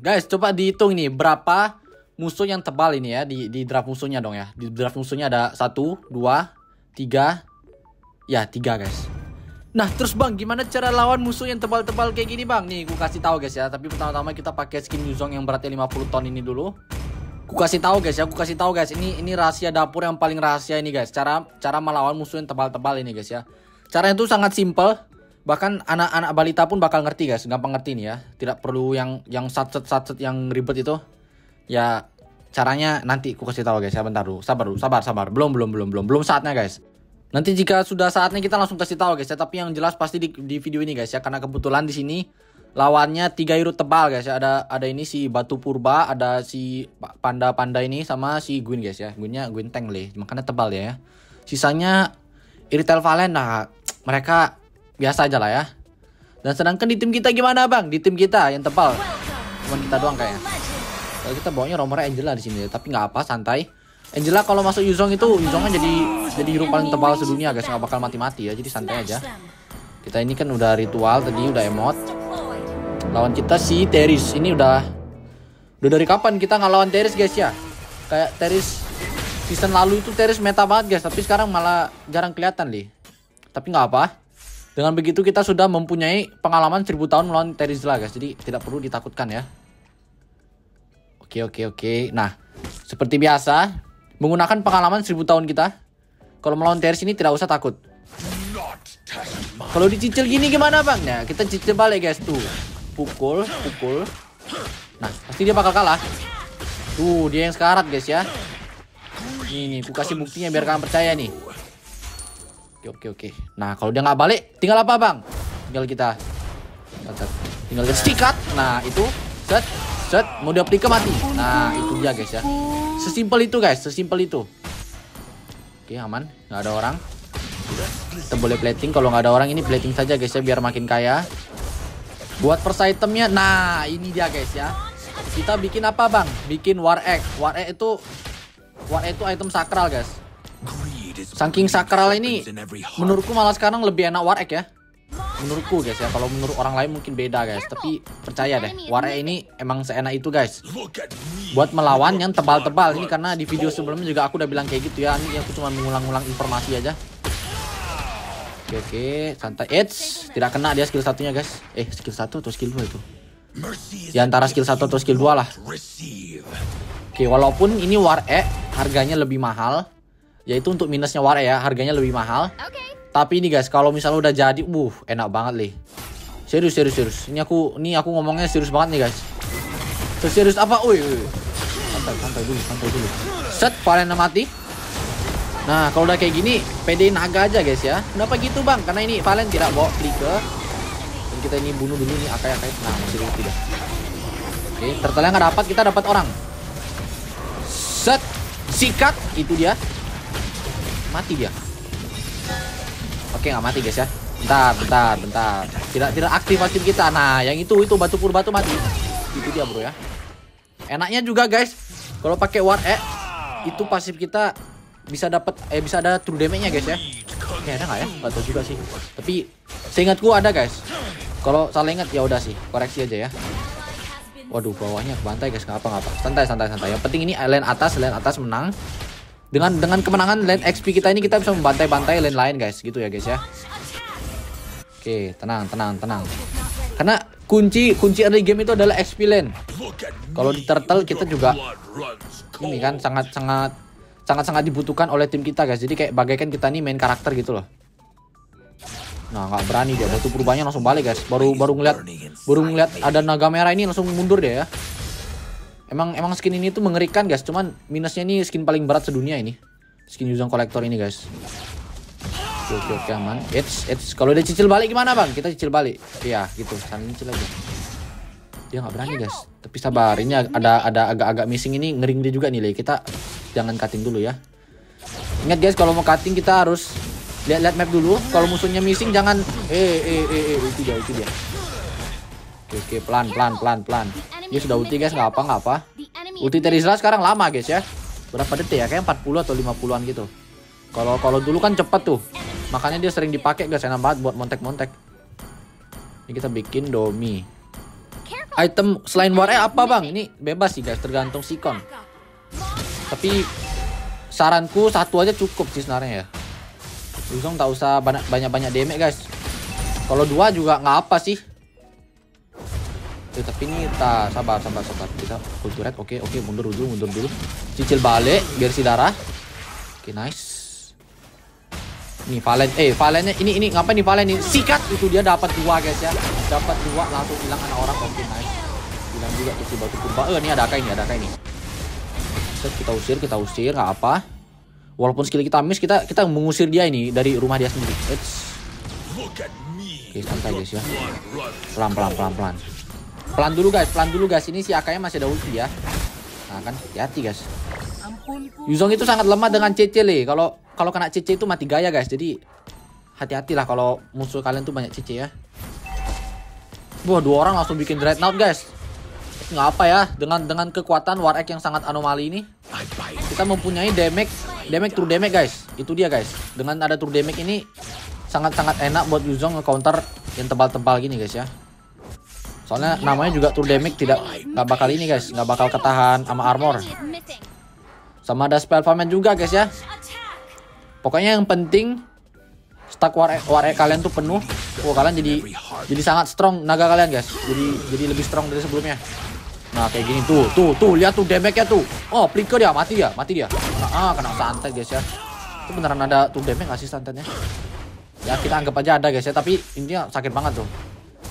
guys, coba dihitung nih berapa musuh yang tebal ini ya di di draft musuhnya dong ya. Di draft musuhnya ada satu, dua, tiga, ya tiga guys. Nah terus bang, gimana cara lawan musuh yang tebal-tebal kayak gini bang? Nih, gue kasih tahu guys ya. Tapi pertama-tama kita pakai skin Yuzong yang beratnya 50 ton ini dulu. Ku kasih tahu guys ya, aku kasih tahu guys. Ini ini rahasia dapur yang paling rahasia ini guys. Cara cara melawan musuh yang tebal-tebal ini guys ya. Caranya itu sangat simple. Bahkan anak-anak balita pun bakal ngerti guys, gampang ngerti nih ya. Tidak perlu yang yang satset-satset yang ribet itu. Ya caranya nanti aku kasih tahu guys ya bentar dulu. Sabar dulu, sabar sabar. Belum belum belum belum belum saatnya guys. Nanti jika sudah saatnya kita langsung kasih tahu guys ya. Tapi yang jelas pasti di, di video ini guys ya karena kebetulan di sini lawannya tiga hero tebal guys ya. Ada ada ini si Batu Purba, ada si panda-panda ini sama si Gwyn guys ya. Gwynnya Gwyn tank leh, makanya tebal ya. Sisanya Iritel Valen nah mereka biasa aja lah ya. Dan sedangkan di tim kita gimana bang? Di tim kita yang tebal, cuman kita doang kayaknya. Kalau kita bawanya Romer Angela di sini, tapi nggak apa, santai. Angela kalau masuk Yuzong itu Yuzongnya jadi jadi hero paling tebal sedunia guys, nggak bakal mati-mati ya, jadi santai aja. Kita ini kan udah ritual tadi, udah emot. Lawan kita si Teris, ini udah udah dari kapan kita nggak lawan Teris guys ya? Kayak Teris season lalu itu Teris meta banget guys, tapi sekarang malah jarang kelihatan nih. Tapi nggak apa. Dengan begitu kita sudah mempunyai pengalaman 1000 tahun melawan Terizla guys, jadi tidak perlu ditakutkan ya. Oke oke oke. Nah, seperti biasa, menggunakan pengalaman 1000 tahun kita, kalau melawan Teris ini tidak usah takut. Kalau dicicil gini gimana bang? Nah, kita cicil balik guys tuh. Pukul, pukul. Nah, pasti dia bakal kalah. Tuh, dia yang sekarat guys ya. Ini nih, aku kasih buktinya biar kalian percaya nih. Oke oke oke. Nah kalau dia nggak balik, tinggal apa bang? Tinggal kita, tinggal kita stikat. Nah itu, set, set, mau dia ke mati. Nah itu dia guys ya. Sesimpel itu guys, sesimpel itu. Oke aman, nggak ada orang. Kita boleh plating. Kalau nggak ada orang ini plating saja guys ya, biar makin kaya. Buat first itemnya, nah ini dia guys ya. Kita bikin apa bang? Bikin war egg. War egg itu, war egg itu item sakral guys. Saking sakral ini menurutku malah sekarang lebih enak war egg ya. Menurutku guys ya, kalau menurut orang lain mungkin beda guys. Tapi percaya deh, war egg ini emang seenak itu guys. Buat melawan yang tebal-tebal ini karena di video sebelumnya juga aku udah bilang kayak gitu ya. Ini aku cuma mengulang-ulang informasi aja. Oke oke, santai. Eits, tidak kena dia skill satunya guys. Eh, skill satu atau skill dua itu? Di antara skill satu atau skill dua lah. Oke, walaupun ini war egg harganya lebih mahal, yaitu untuk minusnya Ware ya, harganya lebih mahal. Okay. Tapi ini guys, kalau misalnya udah jadi, uh, enak banget nih. Serius, serius, serius. Ini aku, ini aku ngomongnya serius banget nih guys. Serius apa? Wih, santai, santai dulu, santai dulu. Set, Valen mati. Nah, kalau udah kayak gini, PD naga aja guys ya. Kenapa gitu bang? Karena ini Valen tidak bawa flicker. Dan kita ini bunuh dulu nih akai-akai. Nah, masih dulu tidak. Oke, tertelnya nggak dapat, kita dapat orang. Set, sikat, itu dia mati dia. Oke nggak mati guys ya. Bentar bentar bentar. Tidak tidak aktif pasif kita. Nah yang itu itu batu pur batu mati. Itu dia bro ya. Enaknya juga guys kalau pakai war e itu pasif kita bisa dapat eh bisa ada true damage nya guys ya. Oke ada nggak ya? Nggak tahu juga sih. Tapi seingatku ada guys. Kalau salah ingat ya udah sih koreksi aja ya. Waduh bawahnya kebantai guys. Nggak apa nggak apa. Santai santai santai. Yang penting ini lane atas lane atas menang dengan dengan kemenangan lane XP kita ini kita bisa membantai-bantai lane lain guys, gitu ya guys ya. Oke, tenang, tenang, tenang. Karena kunci kunci early game itu adalah XP lane. Kalau di turtle kita juga ini kan sangat sangat sangat sangat dibutuhkan oleh tim kita guys. Jadi kayak bagaikan kita nih main karakter gitu loh. Nah, nggak berani dia. Batu perubahannya langsung balik guys. Baru baru ngeliat baru ngeliat ada naga merah ini langsung mundur dia ya. Emang emang skin ini tuh mengerikan guys. Cuman minusnya ini skin paling berat sedunia ini. Skin Yuzong Collector ini guys. Oke oke, oke aman. It's it's kalau dia cicil balik gimana bang? Kita cicil balik. Iya gitu. Saling cicil aja. Dia nggak berani guys. Tapi sabar. Ini ada ada agak-agak missing ini ngering dia juga nih. Kita jangan cutting dulu ya. Ingat guys kalau mau cutting kita harus lihat-lihat map dulu. Kalau musuhnya missing jangan eh eh eh, eh itu dia itu dia. Oke oke pelan pelan pelan pelan. Dia sudah ulti guys, nggak apa nggak apa. Ulti Terizla sekarang lama guys ya. Berapa detik ya? Kayak 40 atau 50-an gitu. Kalau kalau dulu kan cepet tuh. Makanya dia sering dipakai guys, enak banget buat montek-montek. Ini kita bikin domi. item selain war apa bang? Ini bebas sih guys, tergantung sikon. Tapi saranku satu aja cukup sih sebenarnya ya. Yuzong tak usah banyak-banyak damage guys. Kalau dua juga nggak apa sih. Oke, tapi ini kita sabar sabar sabar kita kulturet oke oke mundur dulu mundur dulu cicil balik biar si darah oke nice Nih Valen, eh Valennya ini ini ngapain nih Valen ini? Sikat itu dia dapat dua guys ya. Dapat dua langsung hilang anak orang oke nice. Hilang juga tuh si batu purba. Eh ini ada kain ini, ada kain ini. Set kita usir, kita usir nggak apa. Walaupun skill kita miss, kita kita mengusir dia ini dari rumah dia sendiri. It's... Oke santai guys ya. Pelan pelan pelan pelan. Pelan dulu guys, pelan dulu guys. Ini si Akanya masih ada ulti ya. Nah kan, hati-hati guys. Yuzong itu sangat lemah dengan CC le. Kalau kalau kena CC itu mati gaya guys. Jadi hati-hatilah kalau musuh kalian tuh banyak CC ya. Wah, dua orang langsung bikin Dreadnought guys. Nggak apa ya, dengan dengan kekuatan War Egg yang sangat anomali ini, kita mempunyai damage, damage true damage guys. Itu dia guys. Dengan ada true damage ini sangat-sangat enak buat Yuzong nge-counter yang tebal-tebal gini guys ya. Soalnya namanya juga true damage tidak nggak bakal ini guys, nggak bakal ketahan sama armor. Sama ada spell farmnya juga guys ya. Pokoknya yang penting stack war, war kalian tuh penuh. Oh kalian jadi jadi sangat strong naga kalian guys. Jadi jadi lebih strong dari sebelumnya. Nah kayak gini tuh tuh tuh lihat tuh damage-nya tuh. Oh flicker dia mati dia mati dia. Ah kena santet guys ya. Itu beneran ada tuh damage nggak sih santetnya? Ya kita anggap aja ada guys ya. Tapi intinya sakit banget tuh.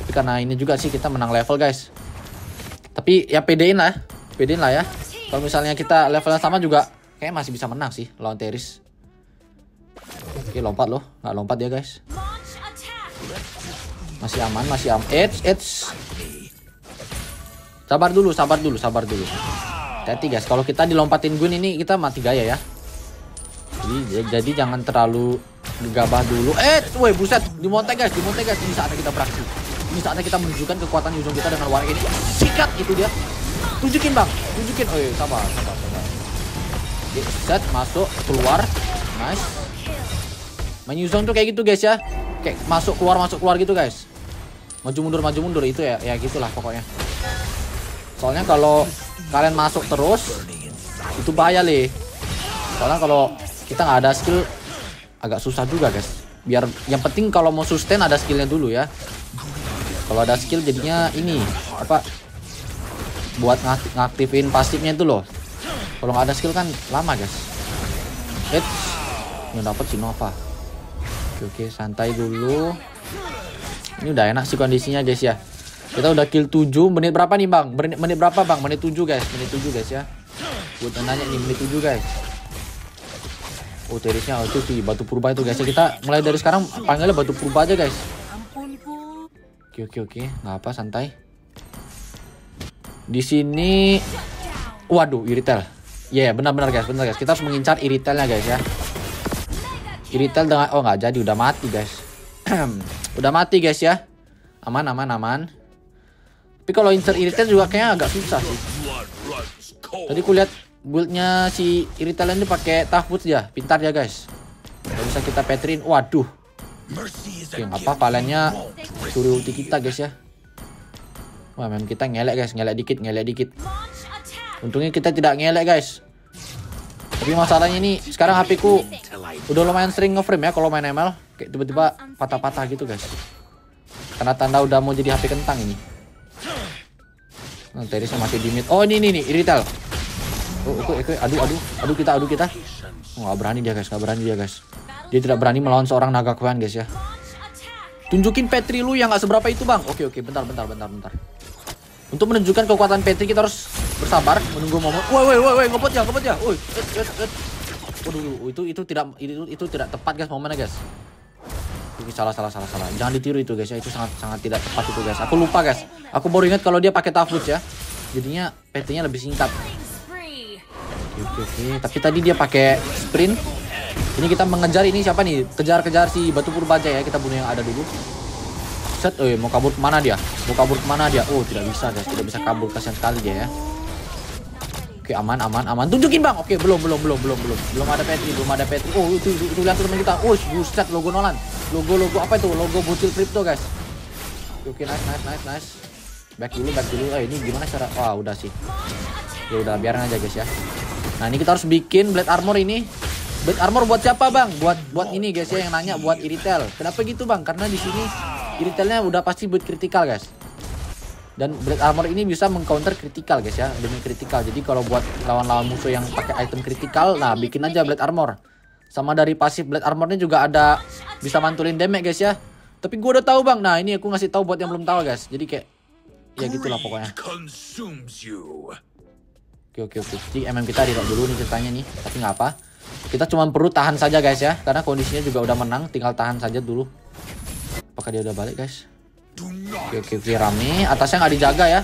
Tapi karena ini juga sih kita menang level guys. Tapi ya pedein lah, pedein lah ya. Kalau misalnya kita levelnya sama juga kayak masih bisa menang sih lawan Teris. Oke lompat loh, nggak lompat ya guys. Masih aman, masih aman. Eits, eits. Sabar dulu, sabar dulu, sabar dulu. Hati guys, kalau kita dilompatin gun ini kita mati gaya ya. Jadi, jadi jangan terlalu gegabah dulu. Eh, woi buset, dimonte guys, dimonte guys. Ini saatnya kita beraksi. Ini saatnya kita menunjukkan kekuatan Yuzong kita dengan warna ini. Sikat itu dia. Tunjukin bang, tunjukin. Oh iya, sabar, sabar, sabar. Set, masuk, keluar. Nice. Main Yuzong tuh kayak gitu guys ya. Kayak masuk keluar masuk keluar gitu guys. Maju mundur maju mundur itu ya ya gitulah pokoknya. Soalnya kalau kalian masuk terus itu bahaya le. Soalnya kalau kita nggak ada skill agak susah juga guys. Biar yang penting kalau mau sustain ada skillnya dulu ya. Kalau ada skill jadinya ini apa buat ngaktifin pasifnya itu loh. Kalau nggak ada skill kan lama guys. Eits, nggak dapet si Nova. Oke, oke, santai dulu. Ini udah enak sih kondisinya guys ya. Kita udah kill 7. Menit berapa nih bang? Menit, menit berapa bang? Menit 7 guys. Menit 7 guys ya. Buat nanya nih menit 7 guys. Oh terisnya oh, itu sih batu purba itu guys. Kita mulai dari sekarang panggilnya batu purba aja guys. Oke oke oke. Nggak apa santai. Di sini. Waduh iritel. Ya yeah, benar-benar guys. Benar guys. Kita harus mengincar iritelnya guys ya. Iritel dengan oh nggak jadi udah mati guys. udah mati guys ya. Aman aman aman. Tapi kalau incer Iritel juga kayaknya agak susah sih. Tadi kulihat buildnya si Iritel ini pakai tahfut ya, pintar ya guys. Kalau bisa kita petrin, waduh. Oke, apa kaliannya suruh ulti kita guys ya. Wah, memang kita ngelek guys, ngelek dikit, ngelek dikit. Untungnya kita tidak ngelek guys. Tapi masalahnya ini sekarang HP ku udah lumayan sering ngeframe ya kalau main ML kayak tiba-tiba patah-patah gitu guys. Karena tanda udah mau jadi HP kentang ini. Nah, Terisnya masih di mid. Oh ini ini nih Iritel. Oh, oke oke aduh aduh aduh kita aduh kita. Oh, gak berani dia guys, gak berani dia guys. Dia tidak berani melawan seorang naga kuan guys ya. Tunjukin Petri lu yang gak seberapa itu bang. Oke oke bentar bentar bentar bentar. Untuk menunjukkan kekuatan Petri kita harus bersabar menunggu momen. Woi woi woi woi ngopot ya ngopot ya. Woi. Waduh itu itu tidak itu itu tidak tepat guys momennya guys. Ini salah salah salah salah. Jangan ditiru itu guys ya. Itu sangat sangat tidak tepat itu guys. Aku lupa guys. Aku baru ingat kalau dia pakai tafus ya. Jadinya PT-nya lebih singkat. Oke, oke, oke. Tapi tadi dia pakai sprint. Ini kita mengejar ini siapa nih? Kejar-kejar si batu purba aja ya. Kita bunuh yang ada dulu. Set, oh mau kabur ke mana dia? Mau kabur ke mana dia? Oh tidak bisa guys, tidak bisa kabur kasihan sekali dia ya. Oke aman aman aman. Tunjukin bang. Oke belum belum belum belum belum belum ada Petri belum ada Petri. Oh itu itu, itu lihat teman kita. Oh buset logo Nolan. Logo logo apa itu? Logo bocil crypto guys. Oke nice nice nice nice. Back dulu, back dulu. Eh, ini gimana cara? Wah, udah sih. Ya udah, biarin aja guys ya. Nah, ini kita harus bikin blade armor ini. Blade armor buat siapa, Bang? Buat buat ini guys ya yang nanya buat Iritel. Kenapa gitu, Bang? Karena di sini Iritelnya udah pasti buat critical, guys. Dan blade armor ini bisa mengcounter critical, guys ya, demi critical. Jadi kalau buat lawan-lawan musuh yang pakai item critical, nah bikin aja blade armor. Sama dari pasif blade armornya juga ada bisa mantulin damage, guys ya. Tapi gue udah tahu, Bang. Nah, ini aku ngasih tahu buat yang belum tahu, guys. Jadi kayak ya gitulah pokoknya. Oke oke oke. Jadi MM kita di dulu nih ceritanya nih. Tapi nggak apa. Kita cuma perlu tahan saja guys ya. Karena kondisinya juga udah menang. Tinggal tahan saja dulu. Apakah dia udah balik guys? Oke oke oke rame. Atasnya nggak dijaga ya.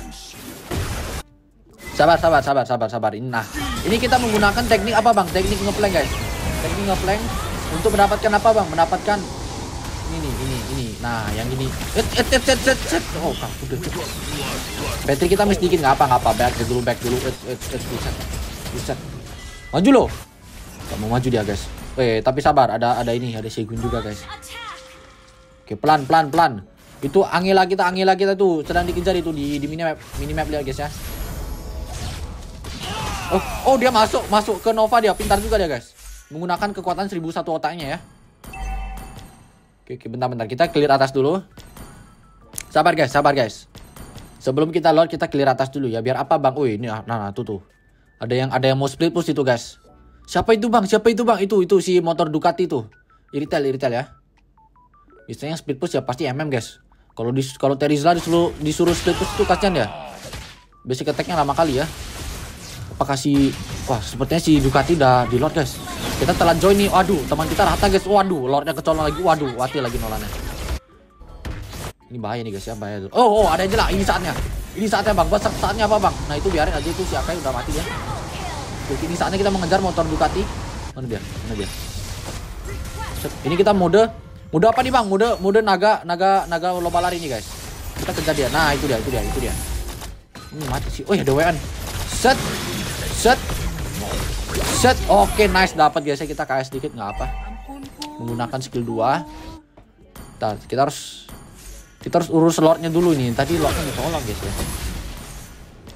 Sabar sabar sabar sabar sabar. Ini nah. Ini kita menggunakan teknik apa bang? Teknik ngeplank guys. Teknik ngeplank untuk mendapatkan apa bang? Mendapatkan ini ini ini nah yang ini et et et et et, et. oh kak udah battery kita mesti dikit nggak apa nggak apa back dulu back dulu et et et buset buset maju lo gak mau maju dia guys eh tapi sabar ada ada ini ada Segun juga guys oke pelan pelan pelan itu Angela kita Angela kita tuh sedang dikejar itu di di minimap minimap lihat guys ya oh oh dia masuk masuk ke Nova dia pintar juga dia guys menggunakan kekuatan 1001 otaknya ya Oke, oke, bentar-bentar. Kita clear atas dulu. Sabar guys, sabar guys. Sebelum kita load, kita clear atas dulu ya. Biar apa bang? Wih, ini nah, nah tuh tuh. Ada yang ada yang mau split push itu guys. Siapa itu bang? Siapa itu bang? Itu itu si motor Ducati tuh. Iritel, iritel ya. Biasanya split push ya pasti MM guys. Kalau di kalau Terizla disuruh disuruh split push itu kasihan ya. Basic attacknya lama kali ya. Apakah si wah sepertinya si Ducati udah di load guys. Kita telah join nih. Waduh, teman kita rata guys. Waduh, lordnya kecolong lagi. Waduh, mati lagi nolannya. Ini bahaya nih guys ya, bahaya. Oh, oh, ada yang jelas. Ini saatnya. Ini saatnya bang. Buat saatnya apa bang? Nah itu biarin aja itu si Akai udah mati ya. Ini saatnya kita mengejar motor Ducati. Mana dia? Mana dia? Ini kita mode mode apa nih bang? Mode mode naga naga naga lomba lari nih guys. Kita kejar dia. Nah itu dia itu dia itu dia. Ini mati sih. Oh ya WN. Set set Set. Oke, okay, nice dapat guys. Kita KS sedikit nggak apa. Menggunakan skill 2. Bentar, kita harus kita harus urus lordnya dulu nih. Tadi lordnya ditolong guys ya.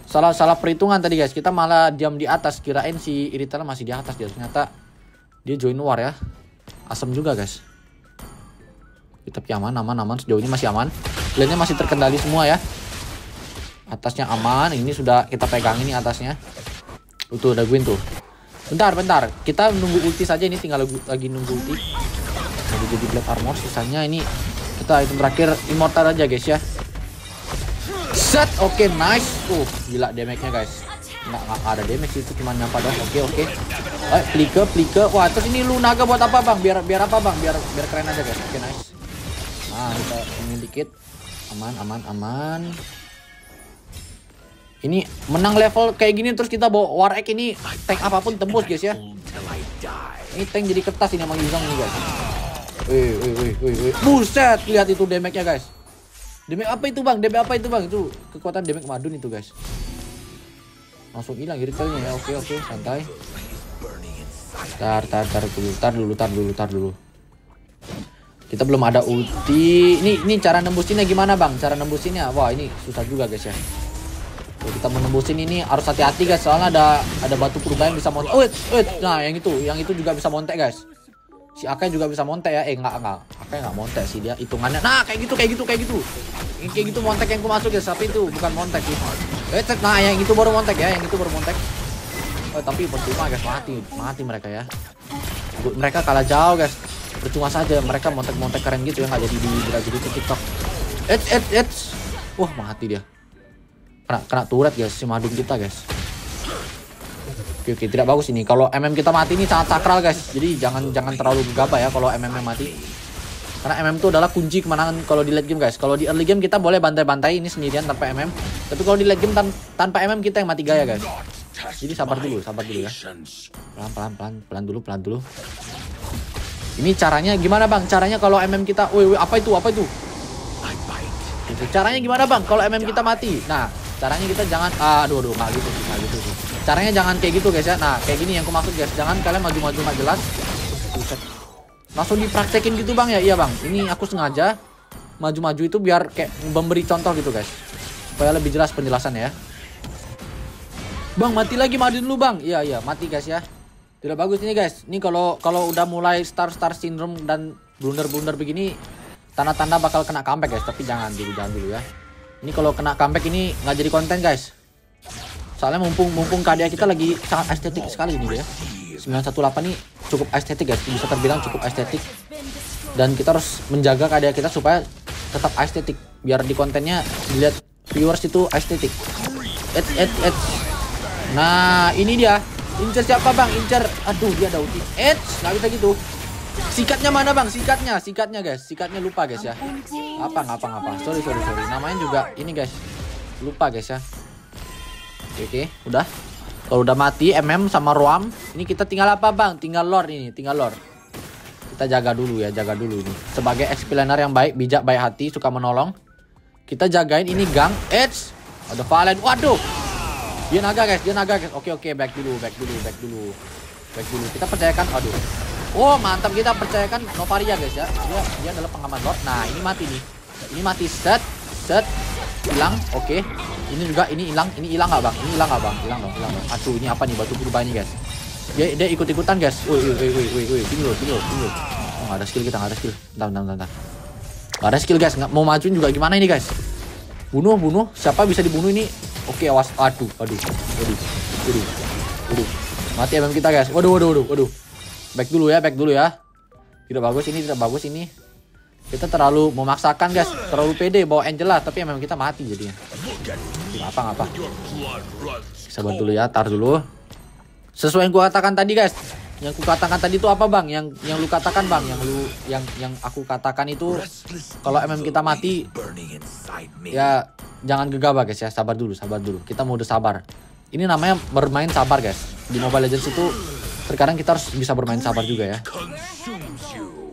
Salah salah perhitungan tadi guys. Kita malah diam di atas. Kirain si Irital masih di atas dia. Ternyata dia join war ya. Asem juga guys. Tapi aman, aman, aman. Sejauh ini masih aman. Lainnya masih terkendali semua ya. Atasnya aman. Ini sudah kita pegang ini atasnya. Itu udah Gwyn tuh. Bentar, bentar. Kita nunggu ulti saja ini tinggal lagi nunggu ulti. Lagi jadi black armor, sisanya ini kita item terakhir immortal aja guys ya. Set, oke okay, nice. Uh, gila damage-nya guys. Nggak, nggak ada damage itu cuma nyampa doang. Oke, okay, oke. Okay. Eh, plike, plike. Wah, terus ini lu naga buat apa, Bang? Biar biar apa, Bang? Biar biar keren aja guys. Oke, okay, nice. Nah, kita ini dikit. Aman, aman, aman. Ini menang level kayak gini terus kita bawa War Egg ini tank apa pun tembus guys ya. Ini tank jadi kertas ini emang Yuzang ini guys. Wih, wih, wih, wih, wih. Buset, lihat itu damage-nya guys. Damage apa itu bang? Damage apa itu bang? Itu kekuatan damage madun itu guys. Langsung hilang iritelnya ya. Oke, oke, santai. Tar, tar, tar dulu, tar dulu, tar dulu, tar dulu. Kita belum ada ulti. Ini ini cara nembusinnya gimana bang? Cara nembusinnya? Wah ini susah juga guys ya kita menembusin ini harus hati-hati guys soalnya ada ada batu purba yang bisa montek. Oh, wait, wait. Nah, yang itu, yang itu juga bisa montek guys. Si Akai juga bisa montek ya. Eh, enggak, enggak. Akai enggak montek sih dia hitungannya. Nah, kayak gitu, kayak gitu, kayak gitu. Yang kayak gitu montek yang ku masuk ya, tapi itu bukan montek sih. Eh, nah yang itu baru montek ya, yang itu baru montek. Oh, tapi percuma guys, mati, mati mereka ya. Mereka kalah jauh guys. Percuma saja mereka montek-montek keren gitu ya nggak jadi di jadi di TikTok. Eh, eh, eh. Wah, mati dia kena kena turret guys si madung kita guys oke oke. Tidak bagus ini. Kalau mm kita mati ini sangat sakral guys. Jadi jangan jangan terlalu gegabah ya kalau mm mati. Karena mm itu adalah kunci kemenangan kalau di late game guys. Kalau di early game kita boleh bantai-bantai ini sendirian tanpa mm tapi kalau di late game tan tanpa mm kita yang mati gaya guys. Jadi sabar dulu sabar dulu ya. Pelan pelan pelan pelan dulu pelan dulu. Ini caranya gimana bang? Caranya kalau mm kita woi apa itu apa itu? Caranya gimana bang? Kalau mm kita mati. Nah caranya kita jangan aduh aduh nggak gitu nggak gitu sih caranya jangan kayak gitu guys ya nah kayak gini yang aku maksud guys jangan kalian maju-maju nggak jelas langsung dipraktekin gitu bang ya iya bang ini aku sengaja maju-maju itu biar kayak memberi contoh gitu guys supaya lebih jelas penjelasannya ya. Bang, mati lagi mati dulu, Bang. Iya, iya, mati guys ya. Tidak bagus ini guys. Ini kalau kalau udah mulai star star syndrome dan blunder-blunder begini tanda-tanda bakal kena comeback guys, tapi jangan dulu jangan dulu ya. Ini kalau kena comeback ini nggak jadi konten guys. Soalnya mumpung mumpung KDA kita lagi sangat estetik sekali ini ya. 918 ini cukup estetik guys, bisa terbilang cukup estetik. Dan kita harus menjaga KDA kita supaya tetap estetik biar di kontennya dilihat viewers itu estetik. Et et et. Nah, ini dia. Incer siapa, Bang? Incer. Aduh, dia ada ulti. Et, nggak bisa gitu. Sikatnya mana, Bang? Sikatnya, sikatnya, guys. Sikatnya lupa, guys ya. Apa, ngapa, ngapa. Sorry, sorry, sorry. Namanya juga ini, guys. Lupa, guys ya. Oke, oke, udah. Kalau udah mati MM sama Roam, ini kita tinggal apa, Bang? Tinggal lore ini, tinggal lore. Kita jaga dulu ya, jaga dulu ini. Sebagai explainer yang baik, bijak, baik hati, suka menolong. Kita jagain ini gang. Edge. Ada Valen. Waduh. Dia naga guys, dia naga guys. Oke oke, back dulu, back dulu, back dulu. Back dulu. Kita percayakan, aduh. Oh, mantap kita percayakan Novaria guys ya. Dia dia adalah pengaman Lord. Nah, ini mati nih. Ini mati set, set. Hilang. Oke. Ini juga ini hilang, ini hilang nggak Bang? Ini hilang nggak Bang? Hilang dong, hilang dong. Aduh, ini apa nih batu berubah ini guys? Dia dia ikut-ikutan guys. Woi, woi, woi, woi, woi. Tunggu dulu, tunggu dulu, Oh, nggak ada skill kita, nggak ada skill. Bentar, bentar, bentar. Gak ada skill guys, nggak mau majuin juga gimana ini guys? Bunuh, bunuh. Siapa bisa dibunuh ini? Oke, awas. Aduh, aduh. Waduh. Waduh. Waduh. Mati MM kita, guys. Waduh, waduh, waduh, waduh. Back dulu ya, back dulu ya. Tidak bagus ini, tidak bagus ini. Kita terlalu memaksakan, guys. Terlalu pede bawa Angela, tapi MM kita mati jadinya. Apa ngapa? Sabar dulu ya, tar dulu. Sesuai yang gua katakan tadi, guys. Yang ku katakan tadi itu apa, Bang? Yang yang lu katakan, Bang, yang lu yang yang aku katakan itu kalau MM kita mati ya jangan gegabah guys ya sabar dulu sabar dulu kita mau udah sabar ini namanya bermain sabar guys di Mobile Legends itu terkadang kita harus bisa bermain sabar juga ya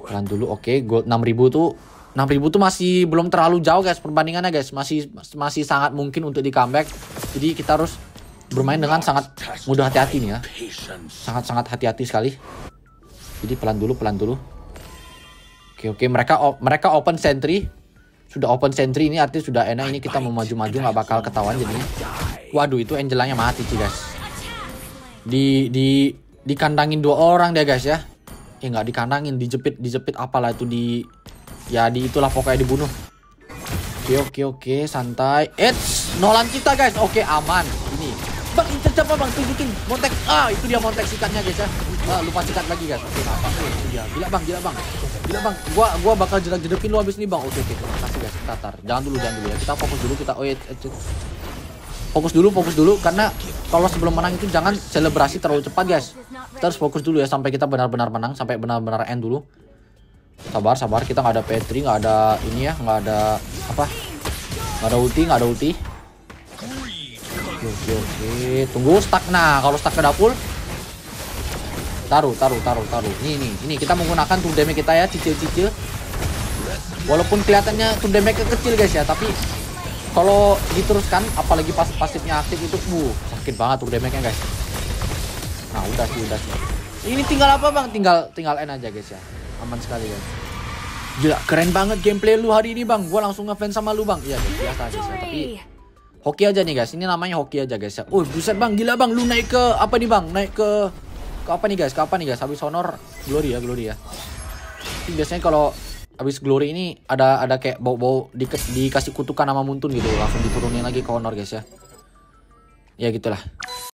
pelan dulu oke okay. gold 6000 tuh 6000 tuh masih belum terlalu jauh guys perbandingannya guys. Masih masih sangat mungkin untuk di comeback. Jadi kita harus bermain dengan sangat mudah hati-hati nih ya. Sangat-sangat hati-hati sekali. Jadi pelan dulu pelan dulu. Oke oke. Mereka mereka open sentry. Sudah open sentry ini artinya sudah enak. Ini kita mau maju-maju nggak bakal ketahuan jadinya. Waduh itu Angelanya mati sih guys. Di di dikandangin dua orang dia guys ya. Eh nggak dikandangin, dijepit dijepit apalah itu di ya di itulah pokoknya dibunuh. Oke oke oke santai. Eits nolan kita guys. Oke aman. Ini Bang, incer siapa bang? Tunjukin montek. Ah, itu dia montek sikatnya guys ya. Ah, lupa sikat lagi guys. Oke, apa? Itu dia. Gila bang, gila bang. Gila bang. Gua gua bakal jedak-jedakin lu habis nih bang. Oke, oke. Terima kasih guys. Tatar. Jangan dulu, jangan dulu ya. Kita fokus dulu. Kita oh, fokus dulu, fokus dulu karena kalau sebelum menang itu jangan selebrasi terlalu cepat guys. Harus fokus dulu ya sampai kita benar-benar menang, sampai benar-benar end dulu. Sabar, sabar. Kita nggak ada Petri, nggak ada ini ya, nggak ada apa? Nggak ada ulti, nggak ada ulti. Oke oke tunggu stuck. Nah kalau stuck ke dapur taruh taruh taruh taruh. Ini ini ini kita menggunakan tuh damage kita ya cicil cicil walaupun kelihatannya tuh damage kecil guys ya tapi kalau diteruskan apalagi pas pasifnya aktif itu bu sakit banget tuh damage nya guys. Nah udah sih udah sih. Ini tinggal apa bang? Tinggal tinggal N aja guys ya aman sekali guys Gila, keren banget gameplay lu hari ini bang. Gua langsung ngefans sama lu bang. Iya, biasa ya. Tapi Hoki aja nih guys. Ini namanya hoki aja guys ya. Oh, buset Bang, gila Bang. Lu naik ke apa nih Bang? Naik ke ke apa nih guys? Ke apa nih guys? Habis honor glory ya, glory ya. Ini biasanya kalau habis glory ini ada ada kayak bau-bau di, dikasih kutukan sama muntun gitu langsung diturunin lagi ke honor guys ya. Ya gitulah.